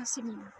maasim 저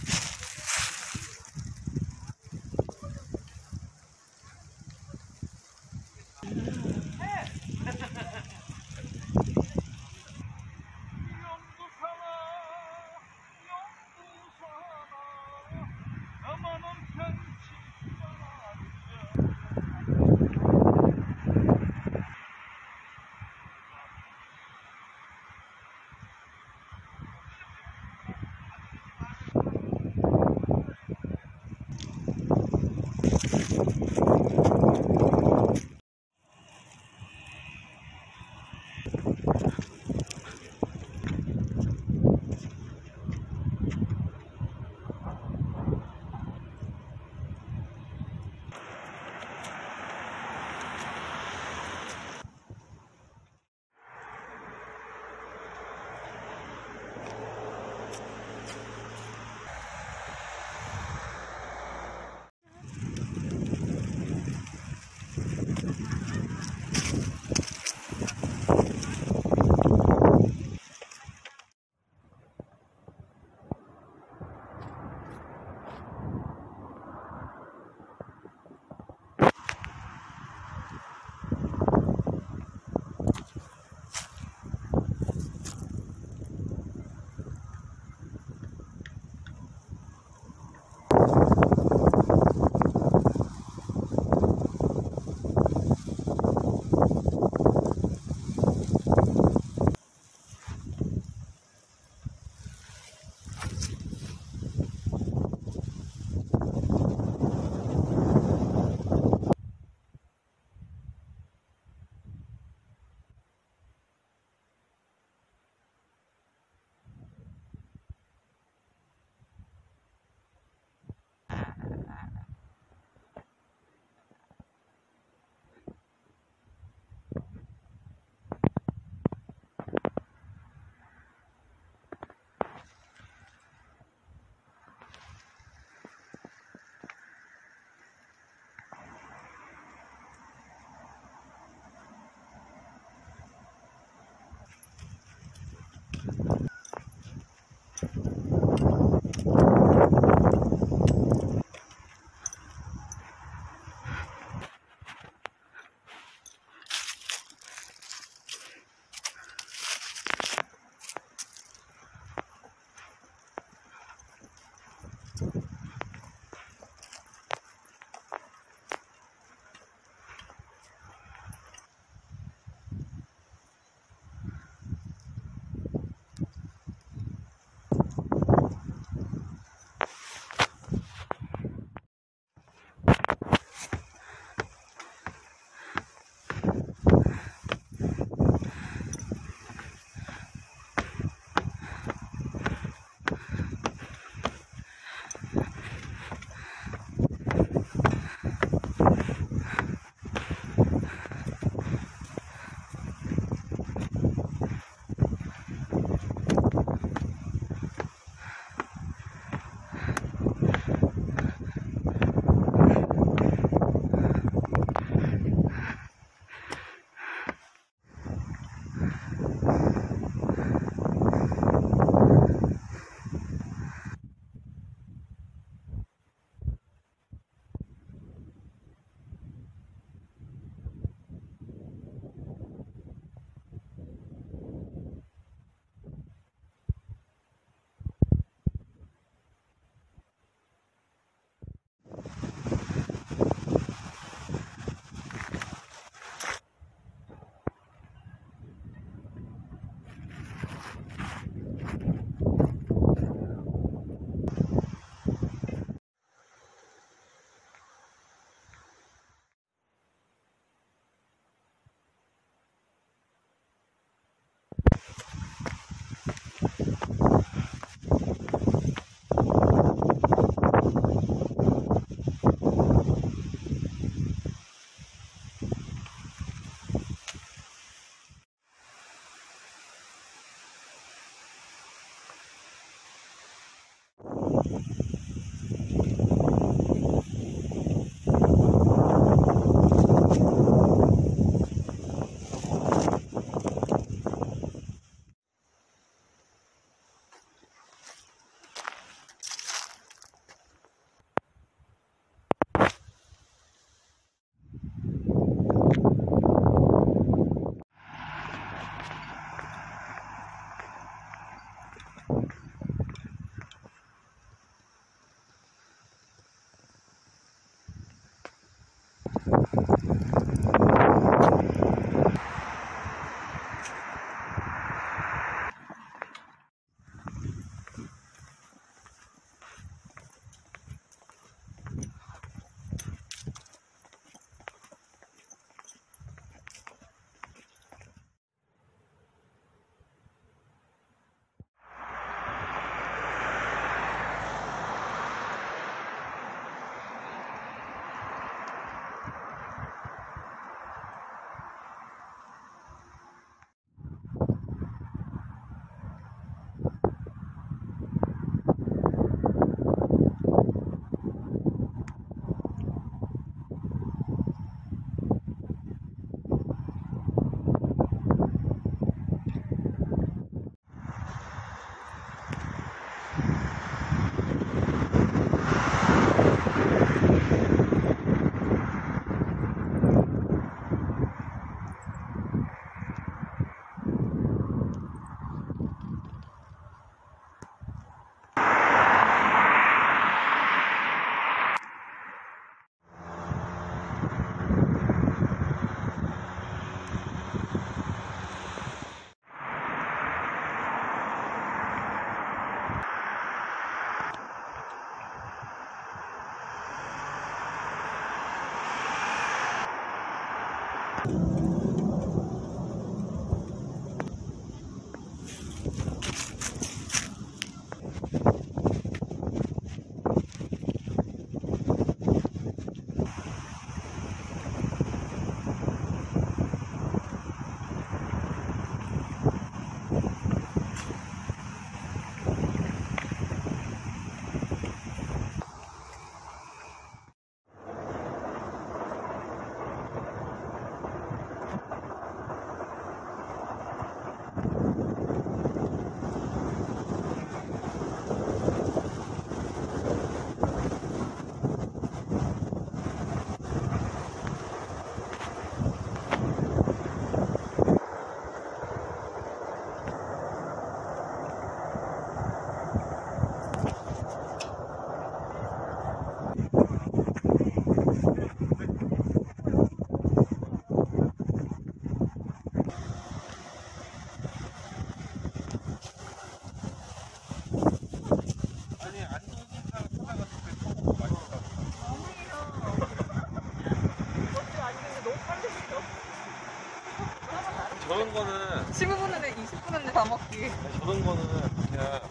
20분인데 다 먹기. 저런 거는 그냥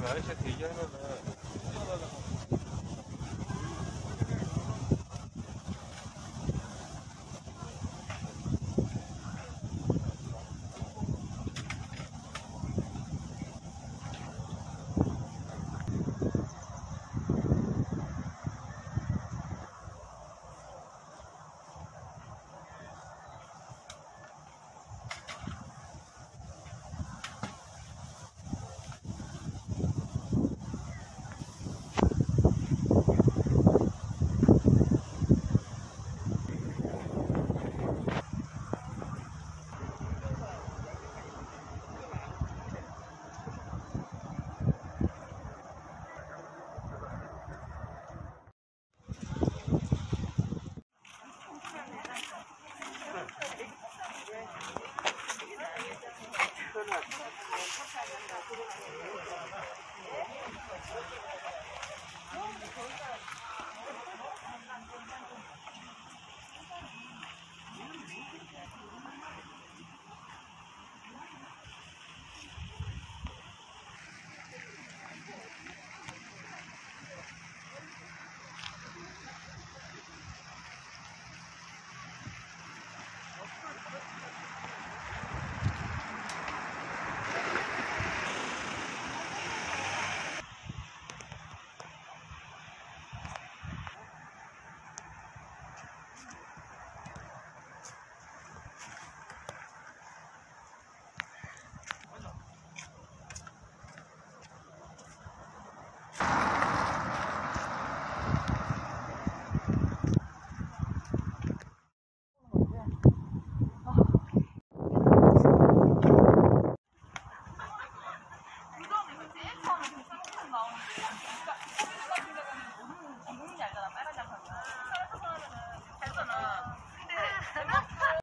그 아저씨한테 얘기하면은